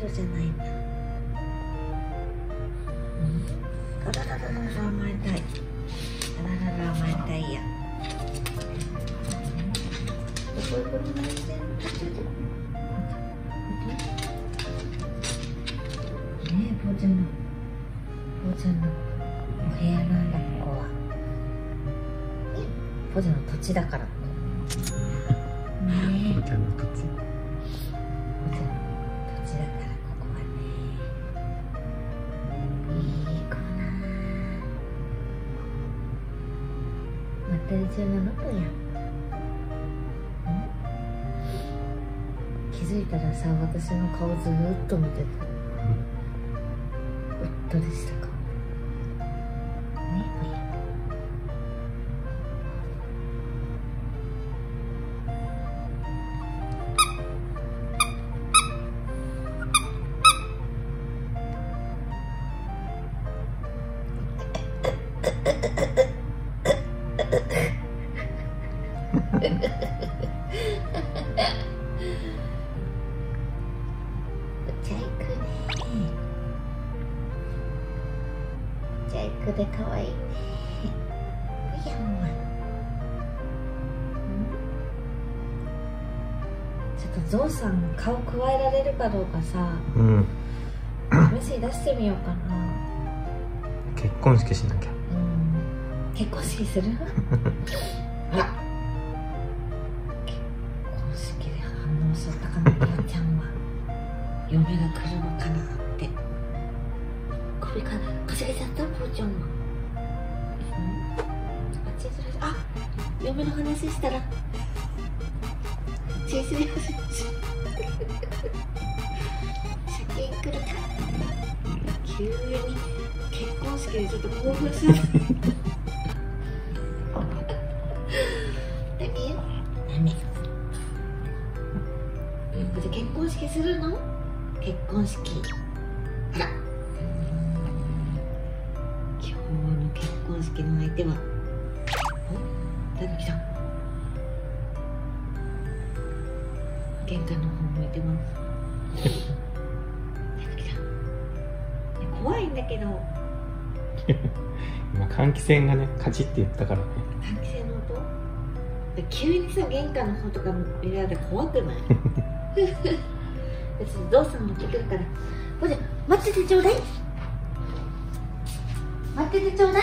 色じゃないんだあららららら甘えたいあららら甘えたいやこれこれ何してんのねえ、ぽーちゃんの、ぽーちゃんのお部屋なんだ、ここは。ぽーちゃんの土地だから。17分や。気づいたらさ私の顔ずっと見てた。うっとりした。さん顔加えられるかどうかさうん。試し出してみようかな。結婚式しなきゃ。うん。結婚式する？結婚式で反応しちゃったかなぽよちゃんは。嫁が来るのかなって。首かかしげちゃったぽよちゃんは。うん。あ嫁の話したら。チーズ酒狂るか急に結婚式でちょっと興奮する。何？何？じゃ結婚式するの？結婚式。今換気扇がねカチッて言ったからね。換気扇の音？急にさ玄関の方とか見られたら怖くない？別にゾウさん持ってくるからほじゃ待っててちょうだい待っててちょうだい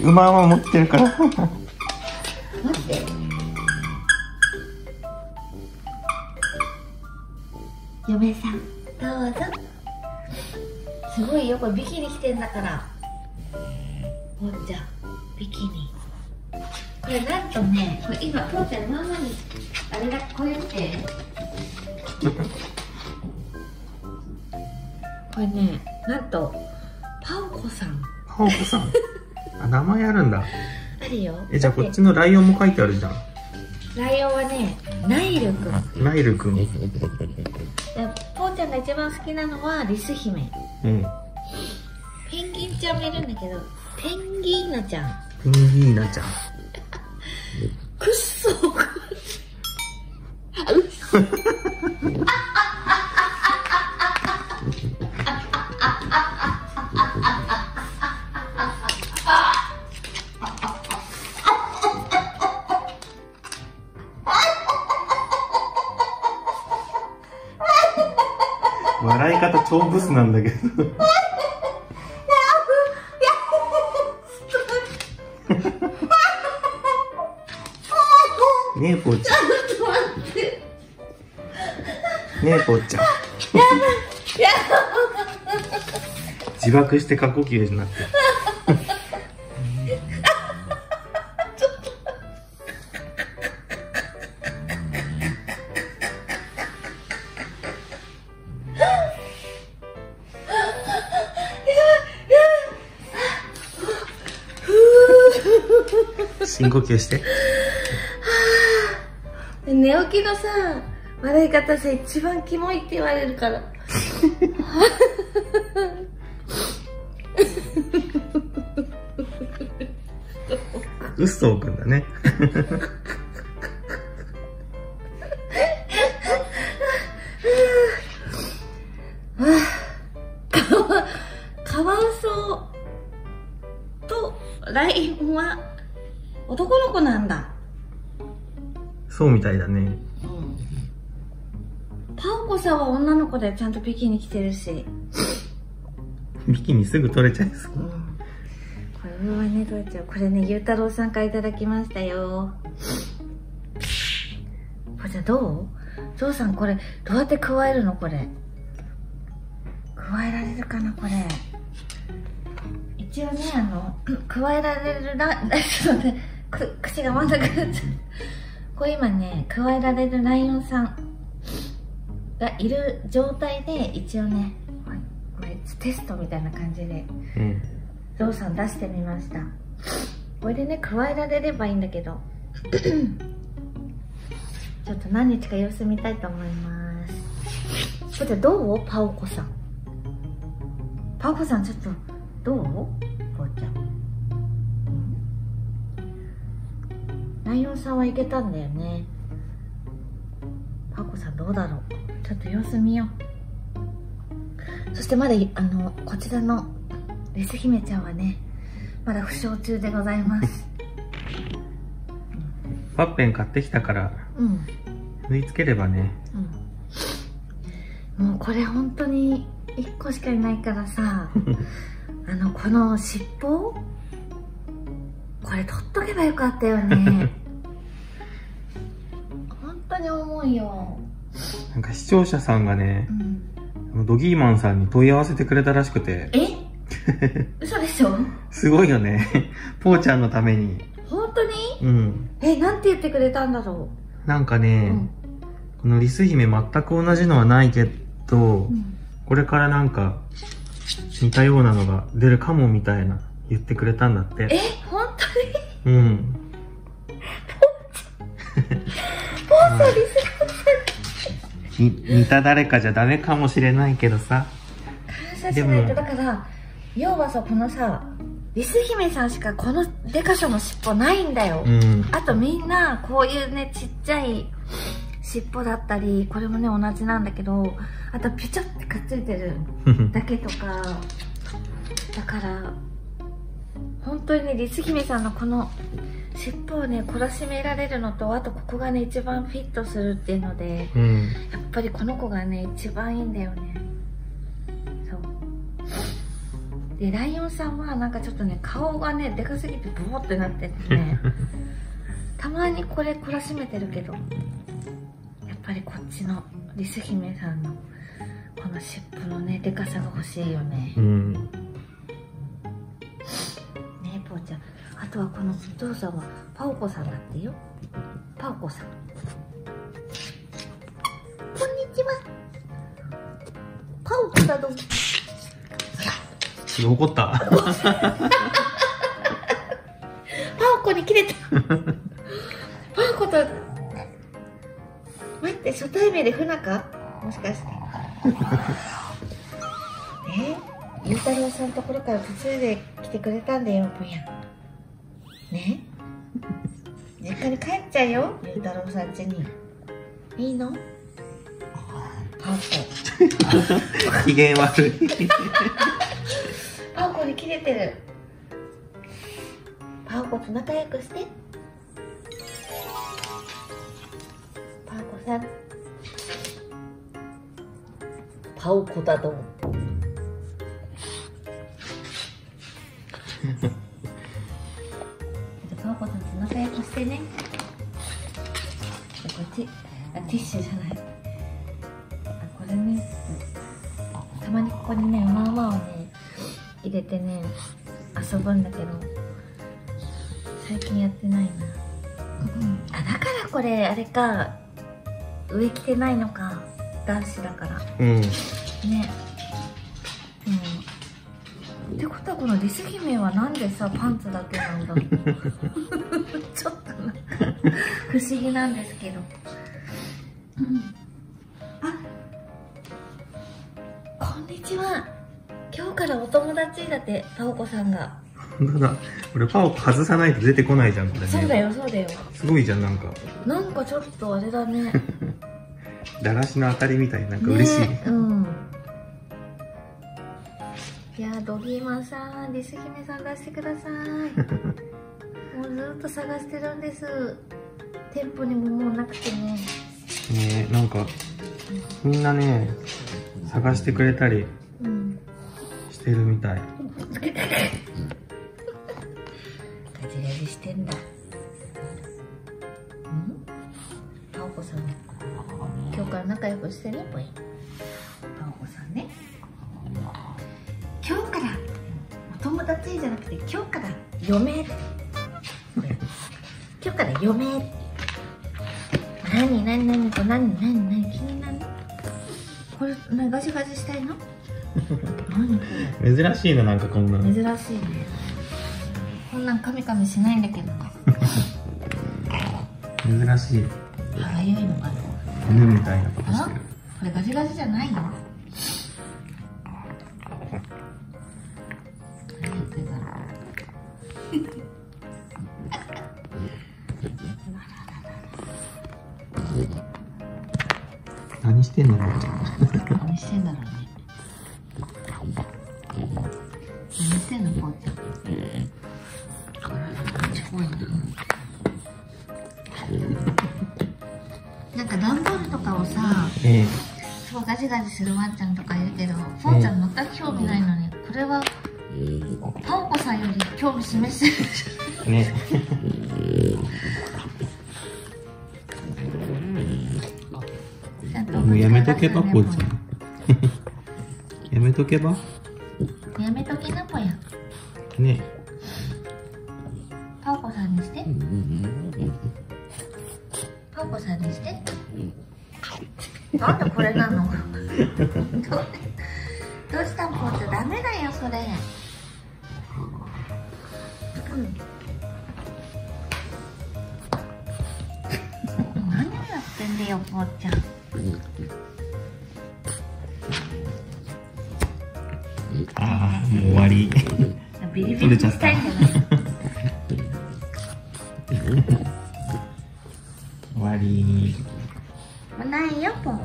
馬は持ってるから。待って。嫁さんどうぞ。すごいよこれビキニ着てんだから。ぽーちゃんビキニ。これなんとねこれ今ぽーちゃんママにあれだこうやって。なんとパオコさん。パオコさん。あ名前あるんだ。あるよ。えじゃあこっちのライオンも書いてあるじゃん。ライオンはねナイルくんナイルくん。でぽーちゃんが一番好きなのはリス姫。うん。ペンギンちゃんもいるんだけどペンギーナちゃん。ペンギーナちゃん。くっそあうっ超ブスなんだけど。ねえこうちゃん。ちょっと待ってねえこうちゃん。自爆して過呼吸になってる。深呼吸して。寝起きのさ笑い方さ一番キモいって言われるから。ウストーくんだねそうみたいだね。パオコさんは女の子でちゃんとビキニ着てるし、ビキニすぐ取れちゃいそう。これはねどうやっちゃう。これねゆうたろうさんからいただきましたよ。これじゃどう？ゾウさんこれどうやって加えるのこれ？加えられるかなこれ？一応ねあの 加えられるな ちょっと待ってく口がまんなくなっちゃうこれ今ね加えられるライオンさんがいる状態で一応ねこれテストみたいな感じでうん。ゾウさん出してみました。これでね加えられればいいんだけど ちょっと何日か様子見たいと思います。これどう？パオコさん。パオコさんちょっとどうちゃんライオンさんはいけたんだよね。パオコさんどうだろう。ちょっと様子見よう。そしてまだいあのこちらのリス姫ちゃんはねまだ負傷中でございます。ワッペン買ってきたからうん。縫い付ければね。うん。もうこれ本当に1個しかいないからさ あのこの尻尾これ取っとけばよかったよね。本当に重いよ、なんか視聴者さんがねうん、ドギーマンさんに問い合わせてくれたらしくて。え？嘘でしょ？すごいよね。ぽーちゃんのために。本当に？うん。えなんて言ってくれたんだろう、なんかね、うん。このリス姫全く同じのはないけど、うん。これからなんか似たようなのが出るかもみたいな言ってくれたんだって。えうん。ポーソリスに。似た誰かじゃダメかもしれないけどさ。感謝しないとでもだから要はさこのさリス姫さんしかこのデカさの尻尾ないんだよ、うん。あとみんなこういうねちっちゃい尻尾だったりこれもね同じなんだけどあとピチャってくっついてるだけとか。だから本当にねリス姫さんのこの尻尾をね懲らしめられるのとあとここがね一番フィットするっていうのでうん。やっぱりこの子がね一番いいんだよね。そう。でライオンさんはなんかちょっとね顔がねでかすぎてボーってなっててね たまにこれ懲らしめてるけどやっぱりこっちのリス姫さんのこの尻尾のねでかさが欲しいよね。うんとはこのお父さんはパオコさんだってよ。パオコさん。こんにちは。パオコだどんちょっと怒った。パオコに切れた。パオコと待って初対面で船かもしかして。え？ゆうたろうさんのところから途中で来てくれたんだよぽやね。実家に帰っちゃうよゆうたろうさん家に。いいの？パオコ機嫌悪い。パオコに切れてる。パオコと仲良くして。パオコさん。パオコだどんパオコさんと仲良くしてねティッシュじゃない。あこれね。たまにここにねまあまあをね入れてね遊ぶんだけど最近やってないな、あだからこれあれか上着てないのか男子だから。うん。ね。うん。ってことはこのリス姫はなんでさパンツだけなんだろう 不思議なんですけど、うん、あこんにちは今日からお友達だってパオコさんが、本当だ。俺パオコ外さないと出てこないじゃん、これね。そうだよそうだよすごいじゃん、なんか。なんかちょっとあれだね だらしの当たりみたい。なんか嬉しい。ねうんいやドギーマンさんリス姫さん出してください もうずっと探してるんです。店舗にももうなくてね。ねなんか、みんなね、探してくれたりうん。してるみたい。ガジガジしてんだ。うん？青子さん。今日から仲良くしてねぽい。青子さんね。今日から。お友達じゃなくて今日から。嫁。今日から嫁何何何これ何何何気になる。これ何ガジガジしたいの？何これ珍しいな、なんかこんなの。珍しいね。こんなんカミカミしないんだけど 珍しい。歯がゆいのかな。犬みたいなことしあてる。これガジガジじゃないの？してんの、これ。う何してんだろうね何してんのこうちゃん。すごいななんか段ボールとかをさええ。すごいガジガジするワンちゃんとかいるけどポンちゃん全く興味ないのにこれはパオコさんより興味示してる。ね。けば、こうちゃん。やめとけば？やめときなぽや。ね。パオコさんにして。パオコさんにして。なんでこれなの？どうしたんぽってダメだよそれうん何をやってんだよぽーちゃんビリビリにした。いんじゃない終わり。もうないよぽん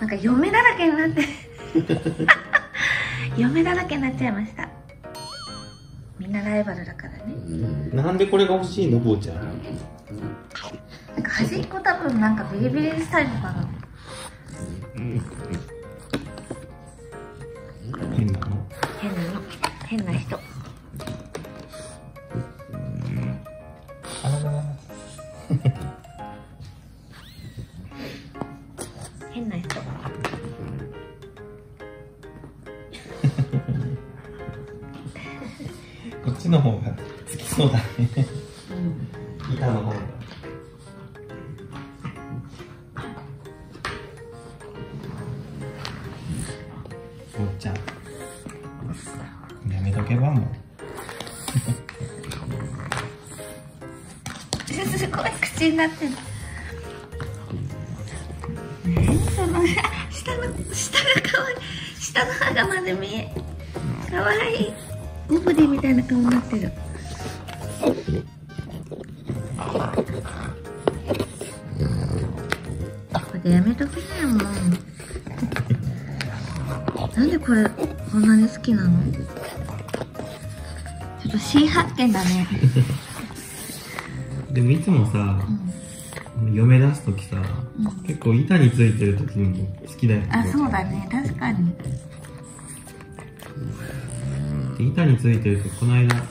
なんか嫁だらけになって。嫁だらけになっちゃいました。みんなライバルだからね。なんでこれが欲しいの、こうちゃん。なんか端っこ多分なんかビリビリにしたいのかな。変なの。変なの。変な人変な人 こっちの方が好きそうだね。下がかわいい下の歯がまで見えかわいい。ゴブリみたいな顔になってる。これやめときなよもう。なんでこれこんなに好きなの？ちょっと新発見だね。でもいつもさ、うん嫁出すときさ、うん結構板についてるときにも好きだよね。あそうだね確かにで板についてるとこの間うん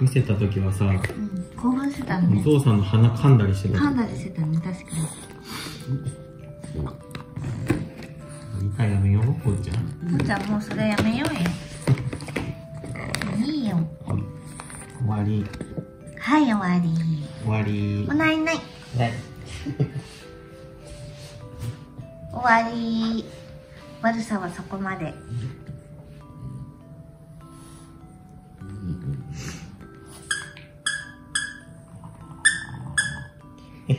見せたときはさ、うん興奮してたおね父さんの鼻噛んだりしてた。噛んだりしてたね確かに歌やめよう、こうちゃん。じゃあもうそれやめようよいいよ終わり。はい終わり終わりお。ないないわり。悪さはそこまで。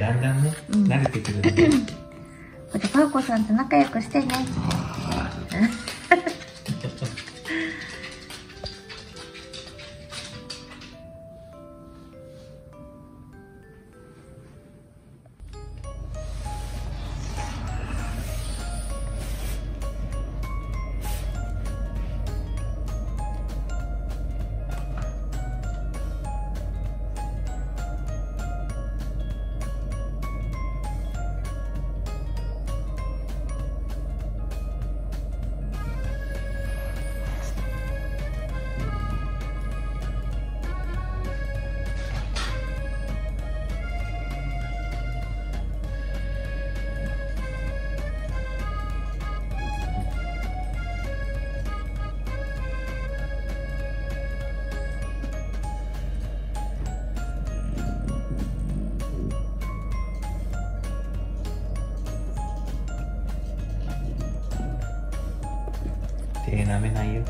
だんだんね、うん。慣れてくるんで。これパーコさんと仲良くしてね舐めないよ。